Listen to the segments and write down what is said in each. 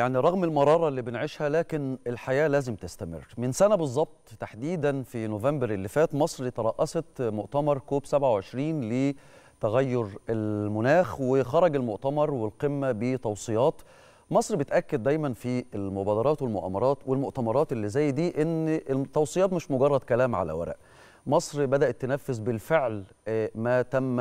يعني رغم المرارة اللي بنعيشها لكن الحياة لازم تستمر. من سنة بالظبط تحديدا في نوفمبر اللي فات مصر ترأست مؤتمر كوب 27 لتغير المناخ وخرج المؤتمر والقمة بتوصيات. مصر بتأكد دايما في المبادرات والمؤامرات والمؤتمرات اللي زي دي إن التوصيات مش مجرد كلام على ورق. مصر بدأت تنفذ بالفعل ما تم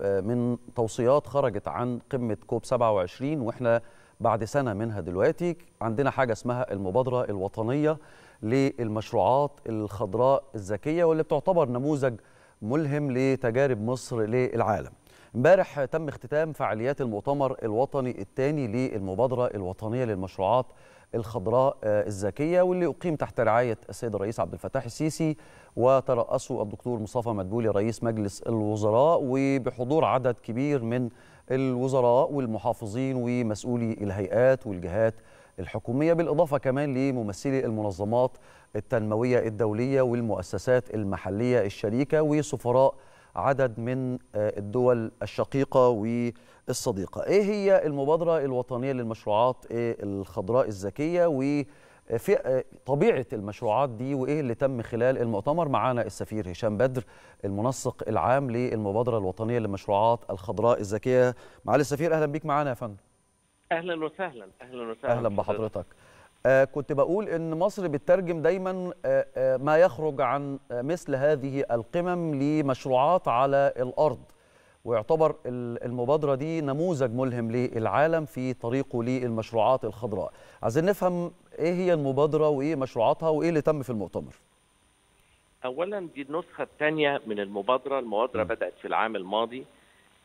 من توصيات خرجت عن قمة كوب 27 وإحنا بعد سنة منها دلوقتي عندنا حاجة اسمها المبادرة الوطنية للمشروعات الخضراء الذكية واللي بتعتبر نموذج ملهم لتجارب مصر للعالم. امبارح تم اختتام فعاليات المؤتمر الوطني الثاني للمبادرة الوطنية للمشروعات الخضراء الذكية واللي أقيم تحت رعاية السيد الرئيس عبد الفتاح السيسي وترأسه الدكتور مصطفى مدبولي رئيس مجلس الوزراء. وبحضور عدد كبير من الوزراء والمحافظين ومسؤولي الهيئات والجهات الحكومية بالإضافة كمان لممثلي المنظمات التنموية الدولية والمؤسسات المحلية الشريكة وسفراء عدد من الدول الشقيقة والصديقة. إيه هي المبادرة الوطنية للمشروعات الخضراء الذكية وفي طبيعة المشروعات دي وإيه اللي تم خلال المؤتمر؟ معانا السفير هشام بدر المنسق العام للمبادرة الوطنية للمشروعات الخضراء الذكية. معالي السفير أهلا بيك معانا يا فندم. أهلا وسهلا أهلا وسهلا. أهلا بحضرتك. آه كنت بقول إن مصر بتترجم دايما آه آه ما يخرج عن مثل هذه القمم لمشروعات على الأرض. ويعتبر المبادرة دي نموذج ملهم للعالم في طريقه للمشروعات الخضراء. عايزين نفهم إيه هي المبادرة وإيه مشروعاتها وإيه اللي تم في المؤتمر. اولا دي النسخة الثانية من المبادرة. المبادرة. بدأت في العام الماضي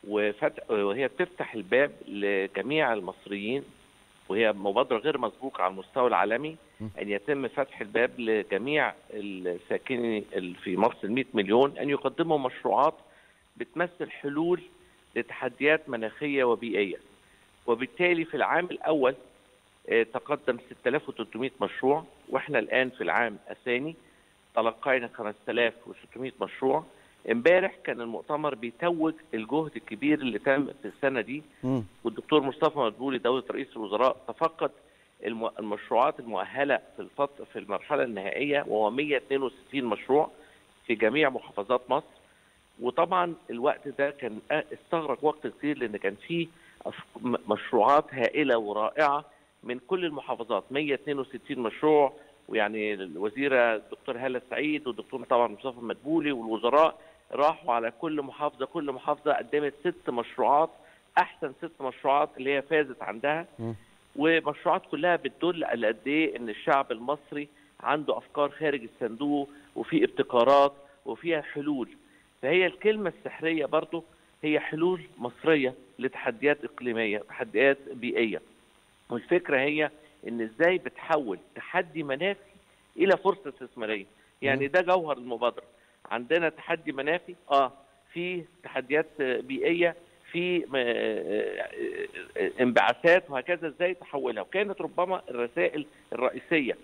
وفتح وهي بتفتح الباب لجميع المصريين وهي مبادرة غير مسبوقة على المستوى العالمي أن يتم فتح الباب لجميع الساكنين في مصر ال 100 مليون أن يقدموا مشروعات بتمثل حلول لتحديات مناخية وبيئية. وبالتالي في العام الأول تقدم 6300 مشروع وإحنا الآن في العام الثاني تلقينا 5600 مشروع. امبارح كان المؤتمر بيتوج الجهد الكبير اللي تم في السنة دي. م. والدكتور مصطفى مدبولي دولة رئيس الوزراء تفقد المشروعات المؤهلة في الفترة في المرحلة النهائية وهو 162 مشروع في جميع محافظات مصر. وطبعا الوقت ده كان استغرق وقت كتير لأن كان في مشروعات هائلة ورائعة من كل المحافظات. 162 مشروع ويعني الوزيرة الدكتور هالة السعيد والدكتور طبعا مصطفى مدبولي والوزراء راحوا على كل محافظة كل محافظة قدمت ست مشروعات أحسن ست مشروعات اللي هي فازت عندها. م. ومشروعات كلها بتدل على قد إيه إن الشعب المصري عنده أفكار خارج الصندوق وفي ابتكارات وفيها حلول. فهي الكلمة السحرية برضو هي حلول مصرية لتحديات إقليمية تحديات بيئية. والفكرة هي إن إزاي بتحول تحدي مناخي إلى فرصة استثمارية. يعني ده جوهر المبادرة. عندنا تحدي مناخي آه. في تحديات بيئية في انبعاثات وهكذا إزاي تحولها. وكانت ربما الرسائل الرئيسية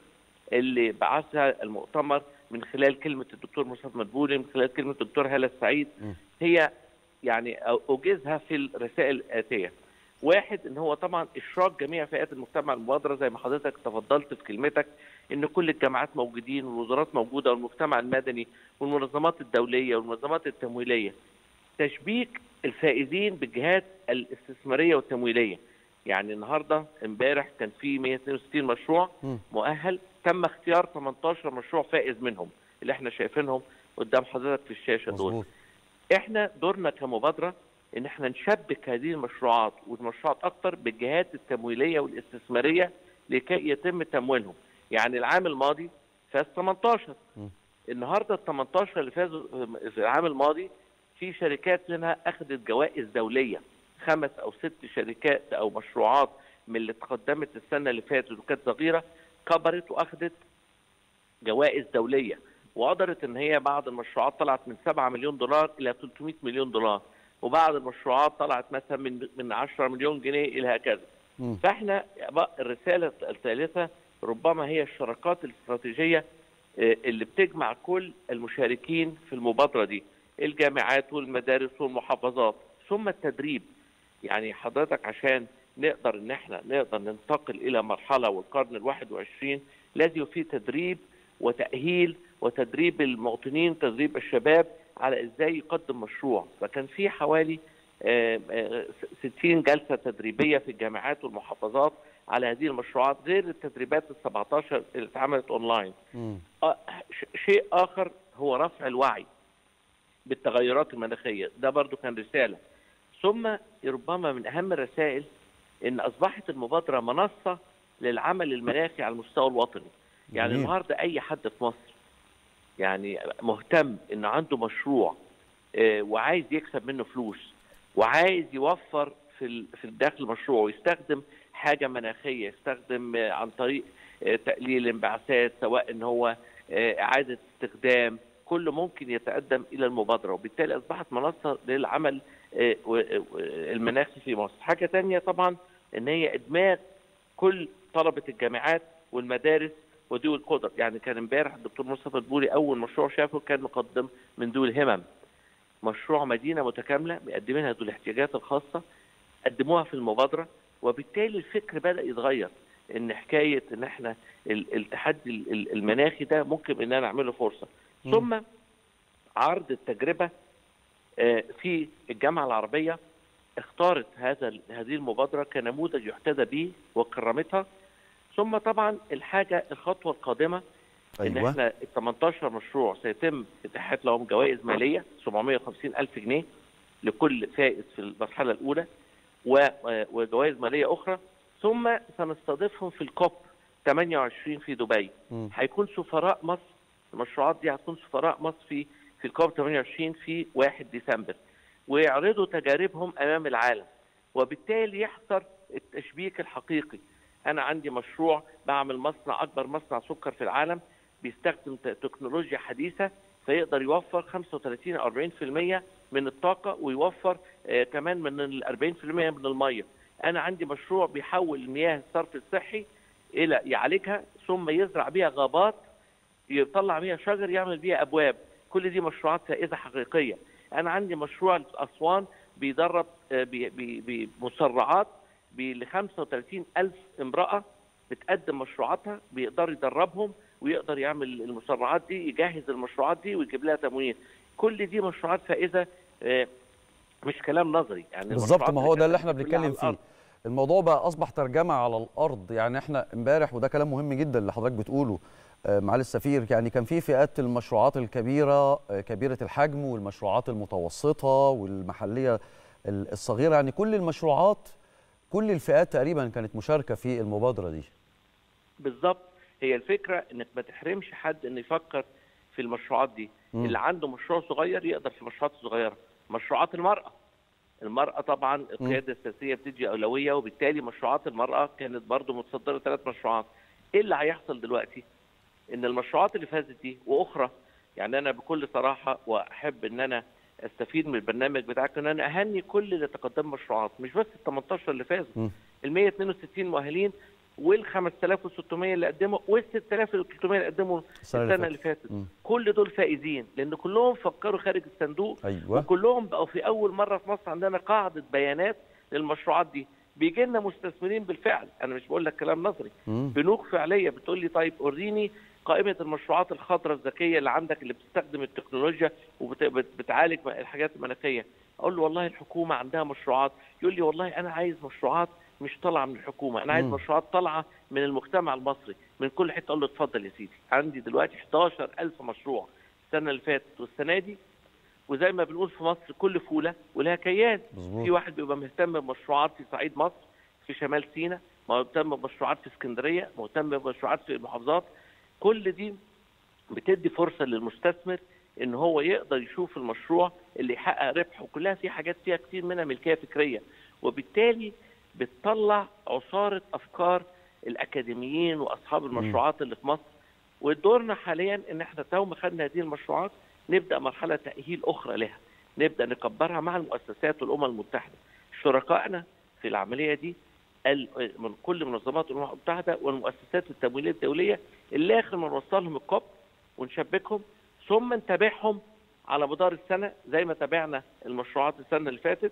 اللي بعثها المؤتمر من خلال كلمة الدكتور مصطفى مدبولي من خلال كلمة الدكتور هالة السعيد هي يعني أوجزها في الرسائل الآتية. واحد إن هو طبعا إشراك جميع فئات المجتمع المبادرة زي ما حضرتك تفضلت في كلمتك إن كل الجامعات موجودين والوزارات موجودة والمجتمع المدني والمنظمات الدولية والمنظمات التمويلية. تشبيك الفائزين بالجهات الاستثمارية والتمويلية. يعني النهارده امبارح كان في 162 مشروع مؤهل تم اختيار 18 مشروع فائز منهم اللي إحنا شايفينهم قدام حضرتك في الشاشة دول. إحنا دورنا كمبادرة إن إحنا نشبك هذه المشروعات والمشروعات أكتر بالجهات التمويلية والاستثمارية لكي يتم تمويلهم. يعني العام الماضي فاز 18 م. النهارده ال 18 اللي فازوا في العام الماضي في شركات منها أخذت جوائز دولية. خمس أو ست شركات أو مشروعات من اللي تقدمت السنة اللي فاتت وكانت صغيرة كبرت وأخذت جوائز دولية. وقدرت إن هي بعض المشروعات طلعت من 7 مليون دولار إلى 300 مليون دولار. وبعض المشروعات طلعت مثلا من من 10 مليون جنيه إلى هكذا. م. فإحنا الرسالة الثالثة ربما هي الشراكات الاستراتيجية اللي بتجمع كل المشاركين في المبادرة دي الجامعات والمدارس والمحافظات. ثم التدريب. يعني حضرتك عشان نقدر إن إحنا نقدر ننتقل إلى مرحلة والقرن الواحد وعشرين لازم في تدريب وتأهيل وتدريب المواطنين تدريب الشباب على إزاي يقدم مشروع فكان في حوالي 60 جلسة تدريبية في الجامعات والمحافظات على هذه المشروعات غير التدريبات ال 17 اللي اتعملت أونلاين. شيء آخر هو رفع الوعي بالتغيرات المناخية، ده برضو كان رسالة. ثم ربما من أهم الرسائل إن أصبحت المبادرة منصة للعمل المناخي على المستوى الوطني. يعني النهارده أي حد في مصر يعني مهتم انه عنده مشروع وعايز يكسب منه فلوس وعايز يوفر في في داخل المشروع ويستخدم حاجة مناخية يستخدم عن طريق تقليل الانبعاثات سواء إن هو إعادة استخدام كله ممكن يتقدم إلى المبادرة وبالتالي أصبحت منصة للعمل المناخي في مصر. حاجة ثانية طبعا إن هي ادماج كل طلبة الجامعات والمدارس وذوي القدر يعني كان امبارح الدكتور مصطفى البوري أول مشروع شافه كان مقدم من ذوي الهمم. مشروع مدينة متكاملة مقدمينها ذو الاحتياجات الخاصة قدموها في المبادرة وبالتالي الفكر بدأ يتغير. إن حكاية إن إحنا التحدي المناخي ده ممكن اننا نعمله فرصة. م. ثم عرض التجربة في الجامعة العربية اختارت هذا هذه المبادرة كنموذج يحتذى به وكرمتها. ثم طبعا الحاجة الخطوة القادمة أيوة. ان إحنا ال 18 مشروع سيتم اتاحت لهم جوائز مالية 750 ألف جنيه لكل فائز في المرحلة الأولى وجوائز مالية أخرى. ثم سنستضيفهم في الكوب 28 في دبي. هيكون سفراء مصر المشروعات دي هتكون سفراء مصر في في الكوب 28 في 1 ديسمبر. ويعرضوا تجاربهم أمام العالم وبالتالي يحصل التشبيك الحقيقي. أنا عندي مشروع بعمل مصنع أكبر مصنع سكر في العالم بيستخدم تكنولوجيا حديثة فيقدر يوفر 35 أو 40% من الطاقة ويوفر آه كمان من ال 40% من المية. أنا عندي مشروع بيحول المياه الصرف الصحي إلى يعالجها ثم يزرع بيها غابات يطلع بيها شجر يعمل بيها أبواب. كل دي مشروعات فائده حقيقية. أنا عندي مشروع اسوان بيدرب آه بمسرعات ل 35 ألف امرأة بتقدم مشروعاتها بيقدر يدربهم ويقدر يعمل المسرعات دي يجهز المشروعات دي ويجيب لها تمويل. كل دي مشروعات فائزة مش كلام نظري. يعني بالظبط ما هو ده اللي إحنا بنتكلم فيه. الموضوع بقى أصبح ترجمة على الأرض. يعني إحنا امبارح وده كلام مهم جدا اللي حضرتك بتقوله معالي السفير يعني كان في فئات المشروعات الكبيرة كبيرة الحجم والمشروعات المتوسطة والمحلية الصغيرة. يعني كل المشروعات كل الفئات تقريبا كانت مشاركة في المبادرة دي. بالظبط. هي الفكرة إنك ما تحرمش حد إنه يفكر في المشروعات دي. م. اللي عنده مشروع صغير يقدر في مشروعات صغيره مشروعات المرأة. المرأة طبعا القيادة السياسية بتدي أولوية وبالتالي مشروعات المرأة كانت برضو متصدرة ثلاث مشروعات. إيه اللي هيحصل دلوقتي؟ إن المشروعات اللي فازت دي وأخرى يعني أنا بكل صراحة وأحب إن أنا أستفيد من البرنامج بتاعك إن أنا أهني كل اللي تقدم مشروعات مش بس ال 18 اللي فازوا. ال 162 مؤهلين وال 5600 اللي قدموا وال 6300 اللي قدموا السنة اللي فاتت. كل دول فائزين لأن كلهم فكروا خارج الصندوق. أيوة. وكلهم بقوا في أول مرة في مصر عندنا قاعدة بيانات للمشروعات دي. بيجي لنا مستثمرين بالفعل. أنا مش بقول لك كلام نظري. بنوك فعلية بتقول لي طيب وريني قائمة المشروعات الخضراء الذكية اللي عندك اللي بتستخدم التكنولوجيا وبتعالج الحاجات المناخية. أقول له والله الحكومة عندها مشروعات. يقول لي والله أنا عايز مشروعات مش طالعة من الحكومة. أنا عايز. مشروعات طالعة من المجتمع المصري من كل حتة. أقول له اتفضل يا سيدي. عندي دلوقتي 11000 مشروع السنة اللي فاتت والسنة دي. وزي ما بنقول في مصر كل فولة ولها كيان. في واحد بيبقى مهتم بمشروعات في صعيد مصر في شمال سيناء مهتم بمشروعات في اسكندرية مهتم بمشروعات في المحافظات. كل دي بتدي فرصة للمستثمر إن هو يقدر يشوف المشروع اللي يحقق ربح وكلها في حاجات فيها كتير منها ملكية فكرية. وبالتالي بتطلع عصارة أفكار الأكاديميين وأصحاب المشروعات اللي في مصر. ودورنا حاليا إن إحنا تو ما خدنا هذه المشروعات نبدأ مرحلة تأهيل أخرى لها. نبدأ نكبرها مع المؤسسات والأمم المتحدة. شركائنا في العملية دي من كل منظمات الأمم المتحدة والمؤسسات التمويلية الدولية اللي آخر ما نوصلهم الكوب ونشبكهم ثم نتابعهم على مدار السنة زي ما تابعنا المشروعات السنة اللي فاتت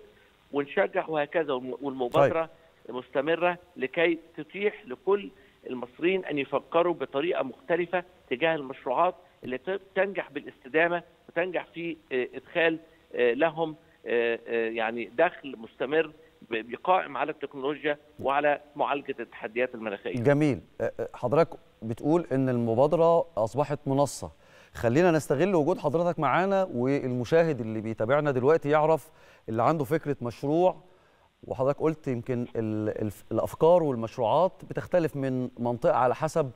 ونشجع وهكذا والم- والمبادره مستمرة لكي تتيح لكل المصريين أن يفكروا بطريقة مختلفة تجاه المشروعات اللي تنجح بالاستدامة وتنجح في إدخال لهم يعني دخل مستمر بقائم على التكنولوجيا وعلى معالجة التحديات المناخيه. جميل. حضرتك بتقول إن المبادرة أصبحت منصة. خلينا نستغل وجود حضرتك معانا والمشاهد اللي بيتابعنا دلوقتي يعرف اللي عنده فكرة مشروع وحضرتك قلت يمكن الأفكار والمشروعات بتختلف من منطقة على حسب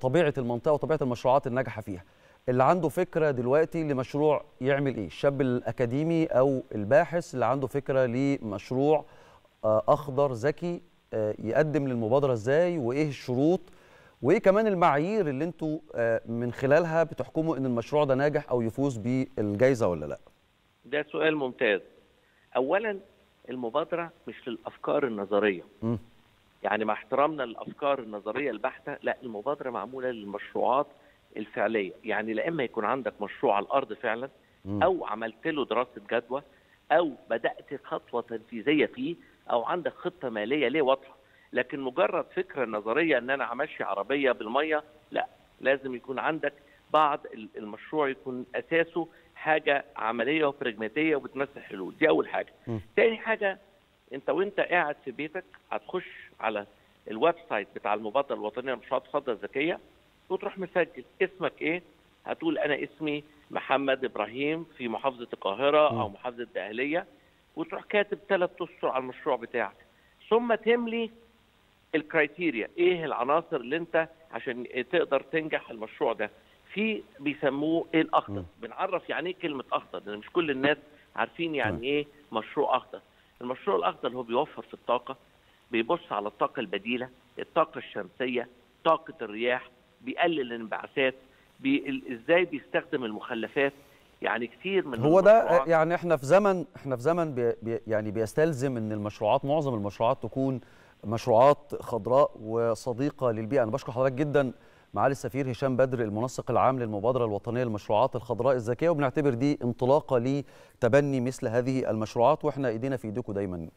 طبيعة المنطقة وطبيعة المشروعات الناجحة فيها. اللي عنده فكرة دلوقتي لمشروع يعمل إيه؟ الشاب الأكاديمي أو الباحث اللي عنده فكرة لمشروع أخضر ذكي يقدم للمبادرة إزاي وإيه الشروط وإيه كمان المعايير اللي أنتوا من خلالها بتحكموا إن المشروع ده ناجح أو يفوز بالجائزه ولا لأ ده سؤال ممتاز اولا المبادرة مش للأفكار النظرية م. يعني مع احترامنا للأفكار النظرية البحتة لأ المبادرة معمولة للمشروعات الفعلية يعني لا إما يكون عندك مشروع على الأرض فعلا. أو عملت له دراسة جدوى أو بدأت خطوة تنفيذية فيه أو عندك خطة مالية ليه واضحة؟ لكن مجرد فكرة نظرية إن أنا همشي عربية بالمية لا لازم يكون عندك بعض المشروع يكون أساسه حاجة عملية وبراجماتيه وبتمثل حلول دي أول حاجة. م. تاني حاجة أنت وأنت قاعد في بيتك هتخش على ال website بتاع المبادرة الوطنية للمشروعات الخضراء الذكية وتروح مسجل. اسمك إيه؟ هتقول أنا اسمي محمد إبراهيم في محافظة القاهرة م. أو محافظة الدقهليه وتروح كاتب ثلاث أسطر على المشروع بتاعك. ثم تملي الكرايتيريا إيه العناصر اللي أنت عشان تقدر تنجح المشروع ده؟ في بيسموه إيه الاخضر. بنعرف يعني إيه كلمة اخضر لأن مش كل الناس عارفين يعني. إيه مشروع اخضر المشروع الاخضر هو بيوفر في الطاقة بيبص على الطاقة البديلة الطاقة الشمسية طاقة الرياح بيقلل الانبعاثات بي... إزاي بيستخدم المخلفات يعني كتير من هو ده يعني إحنا في زمن إحنا في زمن بي بي يعني بيستلزم إن المشروعات معظم المشروعات تكون مشروعات خضراء وصديقة للبيئة. أنا بشكر حضرتك جدا معالي السفير هشام بدر المنسق العام للمبادرة الوطنية للمشروعات الخضراء الذكية وبنعتبر دي انطلاقة لتبني مثل هذه المشروعات وإحنا إيدينا في ايديكم دايما.